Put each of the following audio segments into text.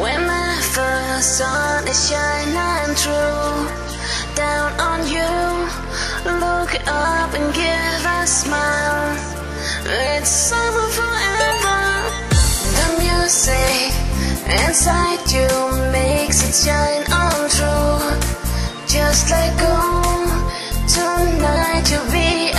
When the first sun is shining through Down on you Look up and give a smile It's summer forever The music inside you Makes it shine on through Just let go Tonight you'll be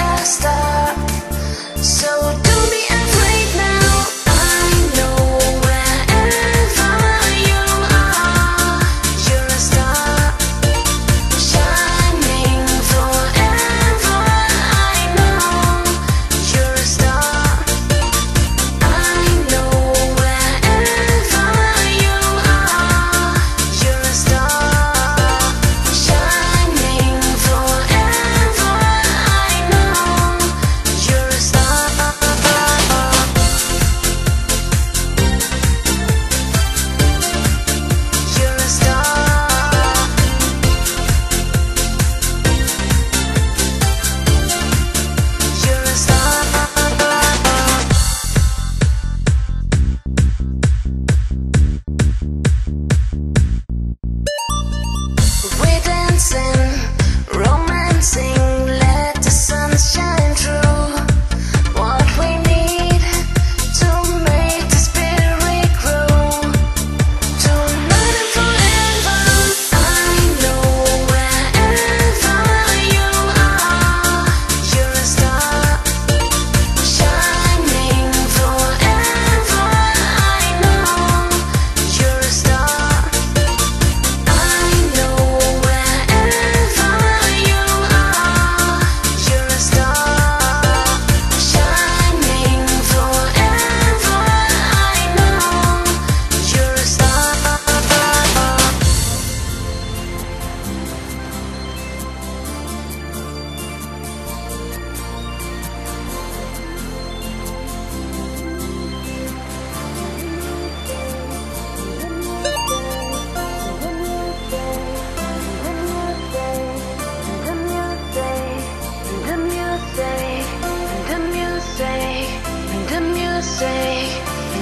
music,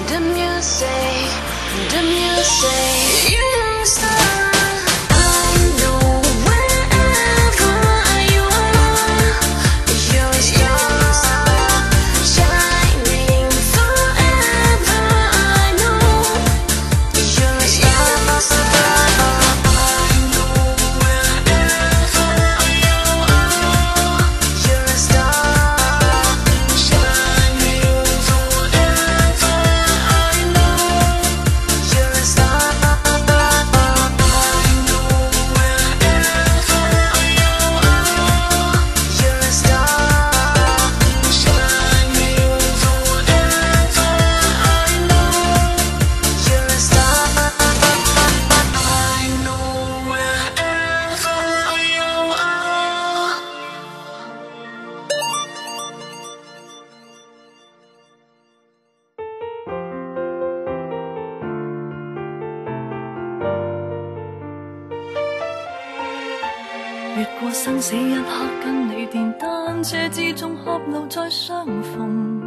the music, the music. You don't 越过生死一刻，跟你电单车之中岔路再相逢，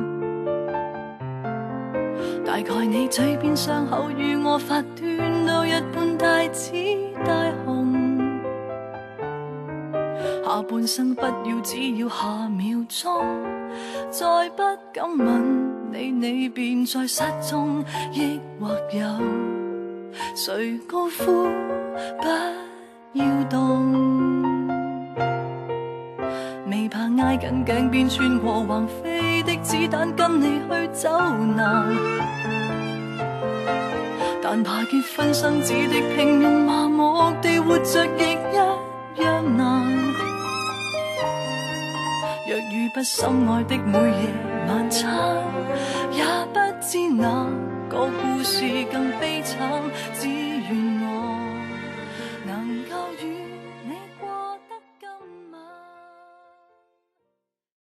大概你嘴边伤口与我发端都一般大紫大红。下半身不要，只要下秒钟。再不敢吻你，你便再失踪。抑或有谁高呼不要动？拉紧颈边穿过横飞的子弹，跟你去走难。但怕结婚生子的平庸麻木地活着亦一样难。若与不心爱的每夜晚餐，也不知哪个故事更悲惨。只愿。